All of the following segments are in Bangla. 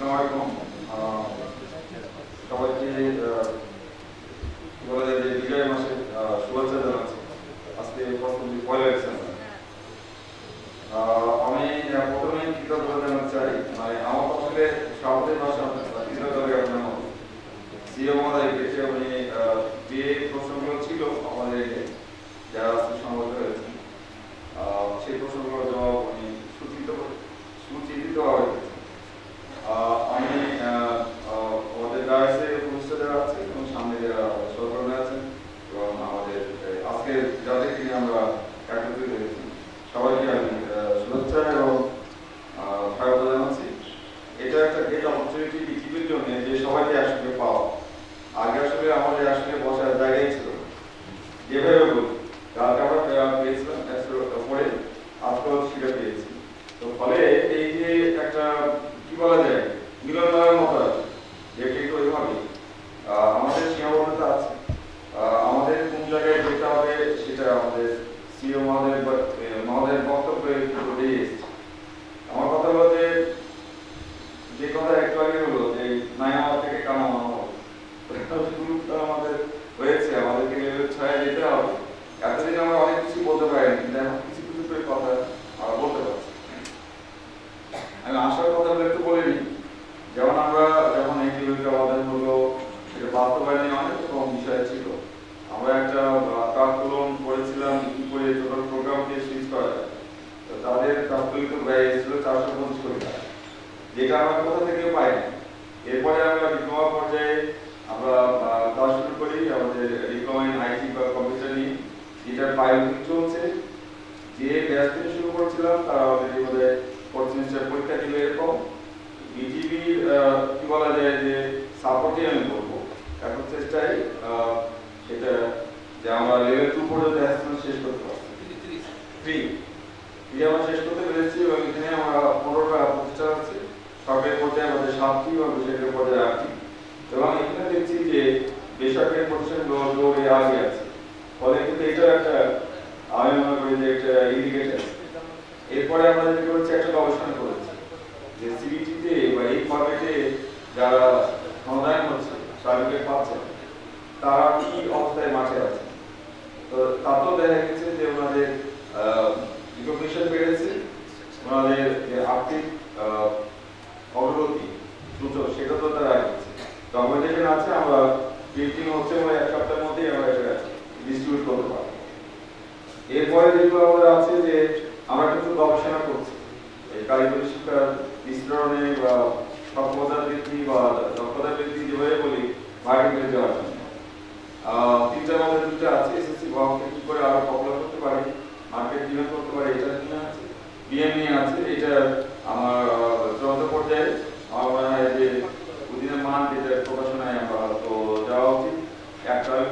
আসসালামু আলাইকুম সবাইকে বলা যায় যে বিজয় আহ, শুভেচ্ছা জানাচ্ছি। আজকে প্রথম দিন পয়লা ডিসেম্বর। আমি প্রথমে কৃতজ্ঞতা জানাতে চাই মানে আমার আসলে স্বাভাবিক ভাষা কৃতজ্ঞতা সিএ মহোদয়কে যে উনি আহ, যে প্রশ্নগুলো ছিল আমাদের যারা আহ, সেই প্রশ্নগুলোর জবাব উনি সুচিত সুচিন্তিতভাবে দিয়েছেন আহ, আমি আহ, আহ, আমাদের ডায়াসে উপস্থিত যারা আছে এবং সামনে যারা সরকারে আছেন এবং আমাদের এই আজকে যাদেরকে নিয়ে আমরা একত্রিত হয়েছি সবাইকে আমি আহ, শুভেচ্ছা এবং আহ, স্বাগত জানাচ্ছি এটা একটা গ্রেট অপরচুনিটি পৃথিবীর জন্য যে সবাইকে একসঙ্গে পাওয়া আগে আসলে আমাদের আসলে বসার জায়গায় ছিল না। যেভাবে বলি কালকে আমরা পেয়া- পেয়েছিলাম একশো পরে আজকেও সেটা পেয়েছি তো ফলে এই যে একটা কি বলা যায় মিলনের মতো আছে যেটা একটু ওইভাবে আহ, আমাদের সীমাবদ্ধতা আছে আহ, আমাদের কোন জায়গায় যেতে হবে সেটা আমাদের সিও মহোদয় বা- এ, মহোদয়ের বক্তব্যে একটু বেরিয়ে এসেছে আমার কথা হলো যে যে কথা একটু আগে হলো যে নাই আমার থেকে কাম আমার হবে। তো শুরুটা আমাদের হয়েছে, আমাদেরকে লেভেল ছয়ে যেতে হবে। এতদিন আমরা অনেক কিছু বলতে পারিনি, কিন্তু এখন কিছু কিছু কথা আমরা বলতে পারছি। আমি আসার কথাগুলো একটু বলে নিই, যেমন আমরা যখন এই লেভেলটা আমাদের হলো সেটা বাস্তবায়নে অনেক রকম বিষয় ছিল। আমরা একটা কার্কুলম করেছিলাম, কি করে টোটাল প্রোগ্রামকে সুইচ করা যায়। তো তাদের তাৎক্ষণিক ব্যয় এসেছিল চারশো পঞ্চাশ কোটি টাকা যেটা আমরা কোথা থেকে পাইনি। এরপরে আমরা ডিপ্লোমা পর্যায়ে আমরা কাজ শুরু করি, আমাদের ডিপ্লোমা ইন আইটি বা কম্পিউটার নিয়ে। যেটার পাইলটিং চলছে। যে ব্যাচ থেকে শুরু করছিলাম, তারা আমাদের ফোর্থ সেমিস্টার পরীক্ষা দিবে এরকম। বিজিবি কি বলা যায় যে সাপোর্টই আমি করব এখন চেষ্টাই আহ, সেটা যে আমরা লেভেল টু পর্যন্ত অ্যাসেসমেন্ট শেষ করতে পারছি থ্রি থ্রি আমরা শেষ করতে পেরেছি এবং এখানে আমরা পনেরোটা প্রতিষ্ঠান আছে সরকারি পর্যায়ে আমাদের সাতটি এবং বেসরকারি পর্যায়ে আটটি এবং এখানে দেখছি যে বেসরকারি প্রতিষ্ঠানগুলো দৌড়ে আগে আছে ফলে কিন্তু এটা একটা আমি মনে করি যে একটা ইন্ডিকেটর এরপরে আমরা যেটা করেছি একটা গবেষণা করেছি যে সিবিটিতে বা এই ফর্মেটে যারা সমাধান হচ্ছে সার্টিফিকেট পাচ্ছে, তারা কি অবস্থায় মাঠে আছে? তো তাতেও দেখা গেছে যে ওনাদের রিকগনিশন বেড়েছে ওনাদের যে আর্থিক অগ্রগতি সূচক সেটা তো তারা আগেছে ডকুমেন্টেশন আছে, আমরা প্রিন্টিং হচ্ছে মানে এক সপ্তাহের মধ্যেই আমরা এটা ডিস্ট্রিবিউট করতে পারব। এরপরে যেগুলো আমাদের আছে যে আমরা কিন্তু গবেষণা করছি এই কারিগরি শিক্ষার বিস্তরণে বা সক্ষমতা বৃদ্ধি বা দক্ষতা বৃদ্ধি যেভাবে বলি মার্কেটে যাওয়ার জন্য আহ, তিনটার মধ্যে দুটো আছে এসএসসি ভাবকে কি করে আরও পপুলার করতে পারি মার্কেট ডিমান্ড করতে পারি এটা নিয়ে আছে বিএম নিয়ে আছে এটা আমার আহ, চূড়ান্ত পর্যায়ে আমার মনে হয় যে দুদিনের মান যেটা প্রকাশনায় আমরা তো যাওয়া উচিত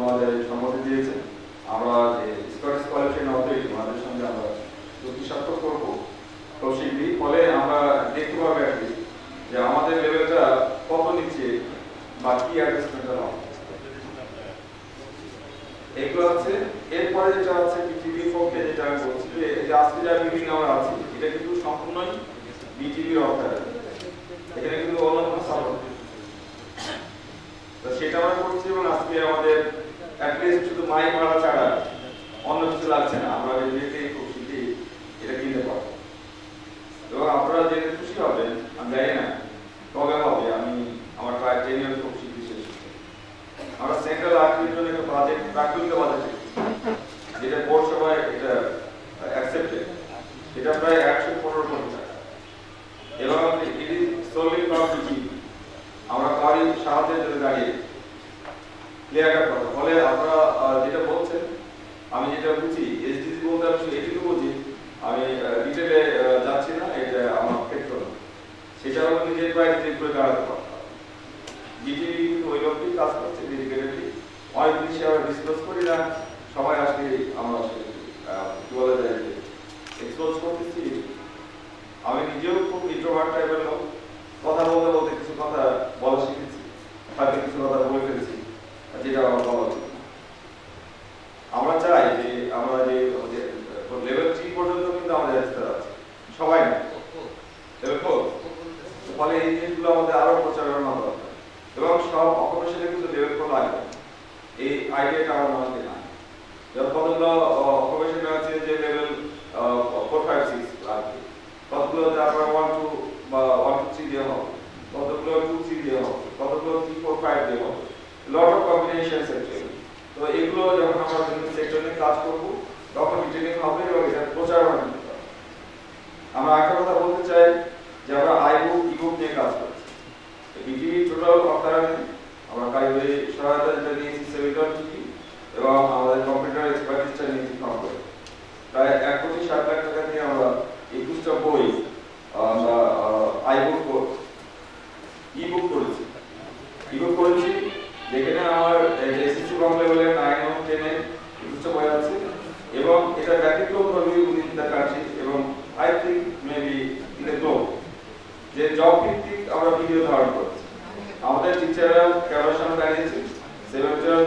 আমাদের সম্মতি দিয়েছে। আমরা যে স্কটিশ কোয়ালিফিকেশন অথরিটি আমাদের সঙ্গে আমরা চুক্তি স্বাক্ষর করব। তো শীঘ্রই ফলে আমরা দেখতে পাবো যে আমাদের লেভেলটা কত নিচে বা কি অ্যাডজাস্টমেন্ট হবে এগুলো হচ্ছে, এরপরে যেটা হচ্ছে পৃথিবীর পক্ষে যেটা আমি বলছি যে আজকে যা মিটিং আমরা আছি, এটা কিন্তু সম্পূর্ণই বিজিবির অর্থাৎ এখানে কিন্তু অন্য কোনো সাপোর্ট তো সেটা আমরা করছি এবং আজকে আমাদের শুধু মাইক ভাড়া ছাড়া অন্য কিছু লাগছে না। আমরা নিজেকেই খুব শীঘ্রই এটা কিনতে পারব। এবং আপনারা জেনে খুশি হবেন, আমি জানি না কবে হবে। আমি আমার প্রায় টেন ইয়ার খুব শীঘ্রই শেষ আমরা সেন্ট্রাল আর্টির জন্য একটা বাজেট প্রাকৃতিক বাজেট যেটা বোর্ড সভায় এটা অ্যাকসেপ্টেড এটা প্রায় একশো পনেরো কোটি টাকা এবং এটি সোলি ফ্রম আমরা কারি সাহায্যের জন্য দাঁড়িয়ে ক্লিয়ার কাট কথা ফলে আপনারা আহ, যেটা বলছেন আমি যেটা বুঝি এসডিজি বলতে আমি শুধু এটুকু বুঝি আমি ডিটেলে যাচ্ছি না এটা আমার ক্ষেত্র না। সেটা হলো নিজের পায়ে নিজে করে দাঁড়াতে কিন্তু ওই লোকটি কাজ করছে ডেডিকেটেডলি অনেক জিনিস আমরা ডিসকাস করি না সবাই আসলে আমরা আসলে কি বলা যায় যে এক্সপোজ করতেছি। আমি নিজেও খুব ইন্ট্রোভার্ট টাইপের লোক। কথা বলতে বলতে কিছু কথা বলা শিখেছি হয়তো কিছু কথা বলে ফেলেছি যেটা আমার বলা উচিত আমরা চাই যে আমরা যে লেভেল থ্রি পর্যন্ত কিন্তু আমাদের আছে। সবাই না। লেভেল ফোর ফলে এই জিনিসগুলো আমাদের আরও প্রচারণা দরকার এবং সব অকুপেশনে কিন্তু লাগবে এই আইডিয়াটা আমার মনে নাই যেমন আছে যে লেভেল ফোর ফাইভ সিক্স লাগবে কতগুলো ওয়ান টু বা ওয়ান টু থ্রি দিয়ে হবে। কতগুলো টু থ্রি দিয়ে হবে। কতগুলো থ্রি ফোর ফাইভ দিয়ে হবে। লট অফ কম্বিনেশন অ্যাকচুয়ালি তো এগুলো যখন আমরা বিভিন্ন সেক্টর নিয়ে কাজ করব, তখন ডিটেলিং হবে এবং এটা প্রচারণা আমরা একটা কথা বলতে চাই যে আমরা আইবুক ইবুক নিয়ে কাজ করছি। বিটিভি টোটাল অফার আমরা কারিগরি সহায়তা যেটা নিয়েছি সেমিনার টিভি এবং আমাদের কম্পিউটার এক্সপার্টিসটা নিয়েছি কম্পিউটার প্রায় এক কোটি ষাট লাখ টাকা দিয়ে আমরা একুশটা বই, আমরা আইবুক ইবুক করেছি। ইবুক করেছি যেখানে আমার এসএসসি কম লেভেলের নাইন এবং টেনে একুশটা বই আছে, এবং এটা ব্যতিক্রম ধর্মী উইদিন দ্য কান্ট্রি এবং I think maybe in the globe যে জব ভিত্তিক আমরা ভিডিও ধারণ করেছি। আমাদের টিচাররা ক্যামেরার সামনে দাঁড়িয়েছে। সেভেন্টার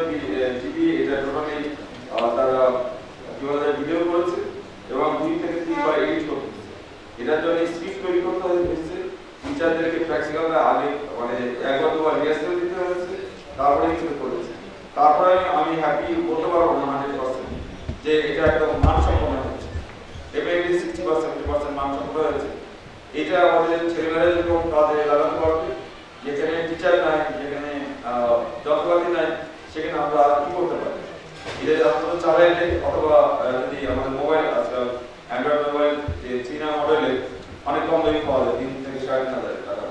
টিভি এটা টোটালি তারা কীভাবে ভিডিও করেছে এবং দুই থেকে তিনবার এডিট করতেছে। এটার জন্য স্ক্রিপ্ট তৈরি করতে হয়েছে টিচারদেরকে প্র্যাকটিক্যাল আগে মানে একবার দুবার রিহার্সাল দিতে হয়েছে, তারপরে কিন্তু করেছে। তারপরে আমি হ্যাপি বলতে পারব না হান্ড্রেড পার্সেন্ট যে এটা একদম মানসম্পন্ন হয়েছে। ডেফিনেটলি সিক্সটি পার্সেন্ট পার্সেন্ট মানসম্পন্ন হয়েছে। এটা আমাদের ছেলেমেয়েরা যেরকম কাজে লাগাতে পারবে যেখানে টিচার নাই, যেখানে যন্ত্রপাতি নাই, সেখানে আমরা কি করতে পারি? এটা আপনারা চালাইলে অথবা যদি আমাদের মোবাইল আজকাল অ্যান্ড্রয়েড মোবাইল যে চীনা মডেলে অনেক কম দামি পাওয়া যায়, তিন থেকে সাড়ে তিন হাজার টাকা।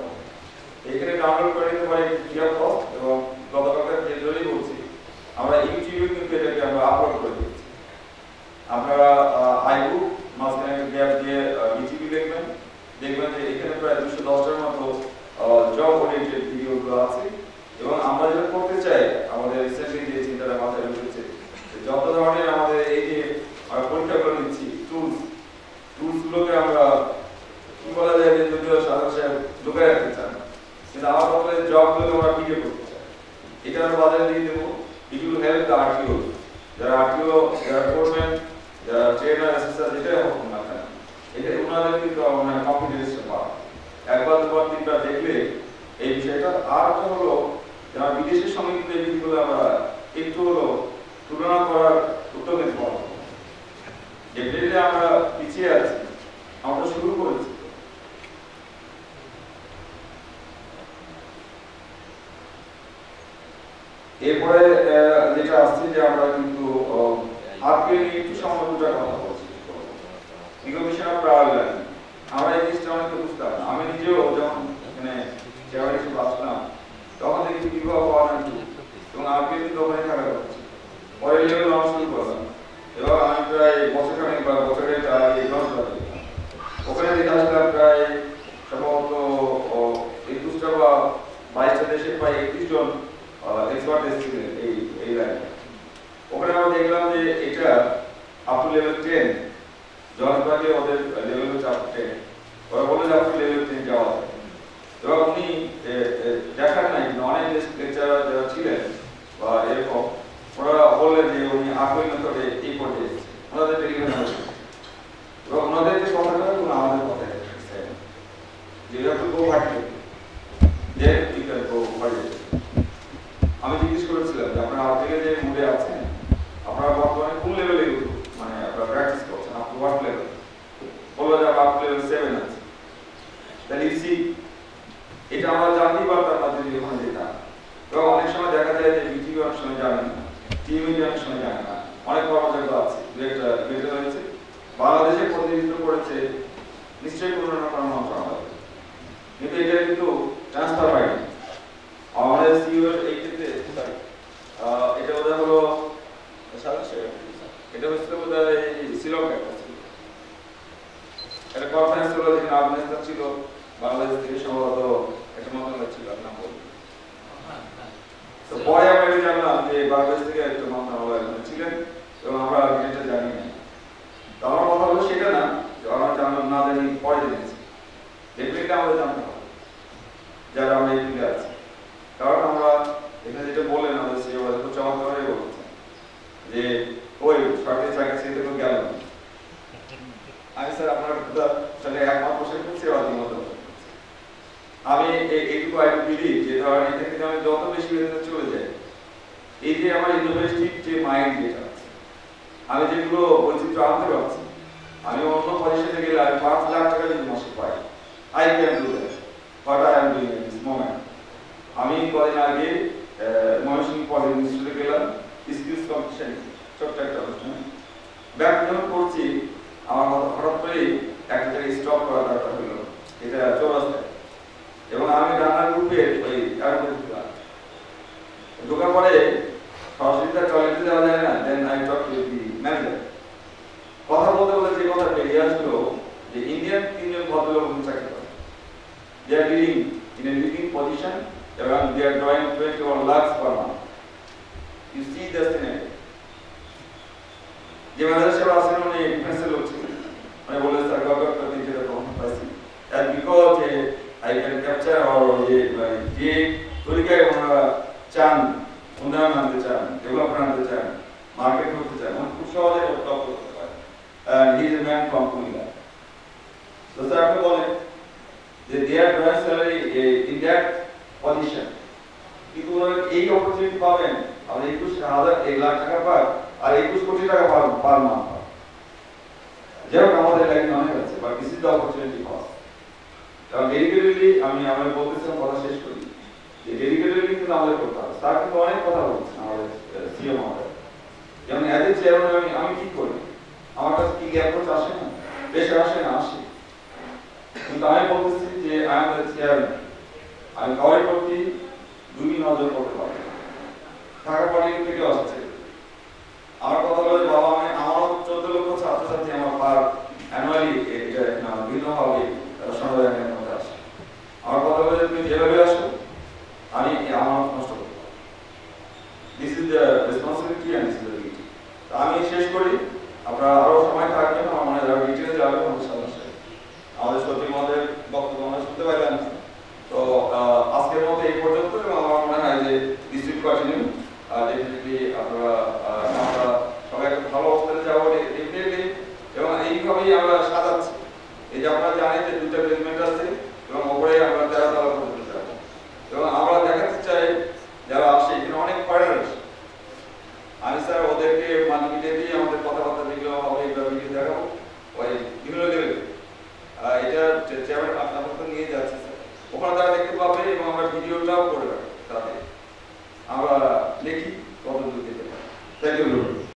এখানে ডাউনলোড করে নিতে পারি ফ্রি অফ কস্ট এবং গতকালকে যে জন্যই বলছি আমরা ইউটিউবে কিন্তু এটাকে আমরা আপলোড করে দিচ্ছি আপনারা আইবুক মাঝখানে একটা গ্যাপ দিয়ে ইউটিউবে দেখবেন দেখবেন যে এখানে প্রায় দুশো দশটার মতো জব ভিডিওগুলো আছে, এবং আমরা যেটা করতে চাই, আমাদের রিসেন্টলি যে চিন্তাটা মাথায় ঢুকেছে যত ধরনের আমাদের এই যে আমরা পরীক্ষাগুলো নিচ্ছি টুলস টুলসগুলোকে আমরা, কি বলা যায় যে যদিও সাধারণ সাহেব লুকায় রাখতে চান, কিন্তু আমার বদলে জবগুলোকে আমরা ভিডিও করতে চাই। এটা আমরা বাজারে দিয়ে দেবো। It will help the RTO যারা আরটিও যারা করবেন যারা ট্রেনার অ্যাসেসার যেটাই হোক না কেন এটা ওনাদের কিন্তু মানে কম্পিটিশন পাওয়া একবার দুবার তিনবার দেখলে আর একটা হলো, যারা বিদেশের সঙ্গে আমরা একটু হলো তুলনা করার উদ্যোগ নিতে আমরা পিছিয়ে আছি, আমরা শুরু করেছি। এরপরে যেটা আসছে যে আমরা কিন্তু আজকে নিয়ে একটু সময় কথা বলছি। অফ প্রায়োর লার্নিং আমরা এই জিনিসটা অনেক বুঝতাম না আমি নিজেও যখন এখানে চেয়ারে এসে বাঁচলাম তখন দেখি বিবাহ ওয়ান টু এবং আজকে কিন্তু ওখানে থাকা হচ্ছে পরে লেভেল নাম শুরু করলাম এবং আমি প্রায় বছরখানেক বা বছরের আগে দশ বছর ওখানে আসলাম প্রায় সম্ভবত একুশটা বা বাইশটা দেশের প্রায় একত্রিশ জন এক্সপার্ট এসেছিলেন এই এই লাইনে ওখানে আমরা দেখলাম যে এটা আপ টু লেভেল টেন জনপ্রাকে ওদের লেভেল হচ্ছে আপ টেন ওরা বলে যে আপ টু লেভেল টেন যাওয়া যায়। এবং উনি দেখার নাই অনেক লেকচারার যারা ছিলেন, বা এরকম, ওরা বললেন যে উনি আগ্রহী মেথডে এই পর্যায়ে। ওনাদের টেলিগ্রামে এবং ওনাদের যে কথাটা অনেক কর্মযোগ্য আছে বিবেচিত হয়েছে। বাংলাদেশে প্রতিনিধিত্ব করেছে নিশ্চয়ই কোনো না কোনো মন্ত্রণালয়। কিন্তু এটা কিন্তু ট্রান্সফার হয়নি। আমাদের সিইওর এই ক্ষেত্রে এটা ওদের হলো এটা হচ্ছে ওদের শ্রীলঙ্কা একটা কনফারেন্স হলো, যেখানে আফগানিস্তান ছিল, বাংলাদেশ থেকে সম্ভবত একটা মন্ত্রণালয় ছিল, আপনার বলব পরে আমরা জানলাম যে বাংলাদেশ থেকে একটা মন্ত্রণালয় ছিলেন। এবং আমরা এটা জানি। আমার কথা হলো সেটা না, যে আমরা জানলাম না জানি, পরে জেনেছি ডেফিনেটলি আমাদের জানতে হবে, যারা আমরা ফিল্ডে আছি। কারণ আমরা এখানে যেটা বললেন, আমাদের সিও খুব চমৎকারই যে, ওই, সরকারি চাকরি তো গেল। আমি, স্যার, আপনার সাথে একমাত্র সে খুব সেবাদি মতো আমি এইটুকু আইটু বিলি যে, ধরেন, এখান থেকে আমি যত বেশি চলে যাই, এই যে আমার ইনোভেটিভ যে মাইন্ড যেটা আমি যেগুলো বৈচিত্র্য আনতে পারছি, আমি অন্য পজিশনে গেলে আমি পাঁচ লাখ টাকা যদি মাসে পাই I can do that I am doing this moment আমি কদিন আগে ময়মনসিংহ পলি ইনস্টিটিউটে গেলাম স্কিলস কম্পিটিশন ছোট্ট একটা অনুষ্ঠানে। ব্যাক করছি, আমার হঠাৎ- করেই একটা জায়গায় স্টপ করা দরকার হলো, এটা চৌরাস্তায়। এবং আমি রান্নার গ্রুপে ওই ঢোকার পরে সরাসরি তার টয়লেটে যাওয়া যায় না then I talk to the manager কথা বলতে বলতে যে কথা বেরিয়ে আসলো যে ইন্ডিয়ান তিনজন ভদ্রলোক চাকরি করে they are living in a living position এবং they are drawing twenty one lakhs per month you see the যে ম্যানেজার আসেন উনি ডিফেন্সের লোক মানে বলে স্যার একটা দিন যেটা তখন পাইছি I can capture or যে মানে যে তরিকায় ওনারা চান, উন্নয়ন আনতে চান ডেভেলপমেন্ট আনতে চান মার্কেট করতে চান উনি খুব সহজে ডেভেলপ করতে and he is a man from তো স্যার আপনি বলেন যে they're drawer salary in that position কিন্তু এই অপরচুনিটি পাবেন আর একুশ হাজার, এক লাখ টাকা পার, আর একুশ কোটি টাকা পার পার মান্থ পার যাই আমাদের লাইন অনেক আছে but this is the opportunity cost কারণ ডেডিকেটেডলি আমি আমরা বলতেছিলাম কথা শেষ করি। যে ডেডিকেটেডলি কিন্তু আমাদের করতে হবে। তার কিন্তু অনেক কথা বলছেন আমাদের সিএম আমাদের। চেয়ারম্যান আমি আমি কি করি? আমার কাছে কি অ্যাপ্রোচ আসে না? বেশ আসে না, আসে। কিন্তু আমি বলতেছি যে আই এম দ্য চেয়ারম্যান আমি কাউরি প্রতি দুই নজর করতে পারব না। ঢাকা পলিটেকনিক থেকে আসছে। আমার কথা হলো বাবা, আমি আমার চোদ্দ লক্ষ ছাত্রছাত্রী আমার পার অ্যানুয়ালি বিভিন্ন হবে সময়ের মধ্যে আসে আমার কথা হলো যে তুমি যেভাবে আসো আমি আমার নষ্ট করব this is the responsibility and this is the duty আমি শেষ করি আপনারা আরও সময় থাকবেন আমার মনে হয় ডিটেলে যাবেন আমাদের সাথে আমাদের সত্যি আমাদের বক্তব্য আমরা শুনতে পাইলাম তো আহ, আজকের মতো এই পর্যন্ত এবং আমার মনে হয় যে দিস উইল কন্টিনিউ ডেফিনেটলি আপনারা আহ, আমরা সবাই একটা ভালো অবস্থানে যাব ডেফিনেটলি এবং এইভাবেই আমরা সাজাচ্ছি এই যে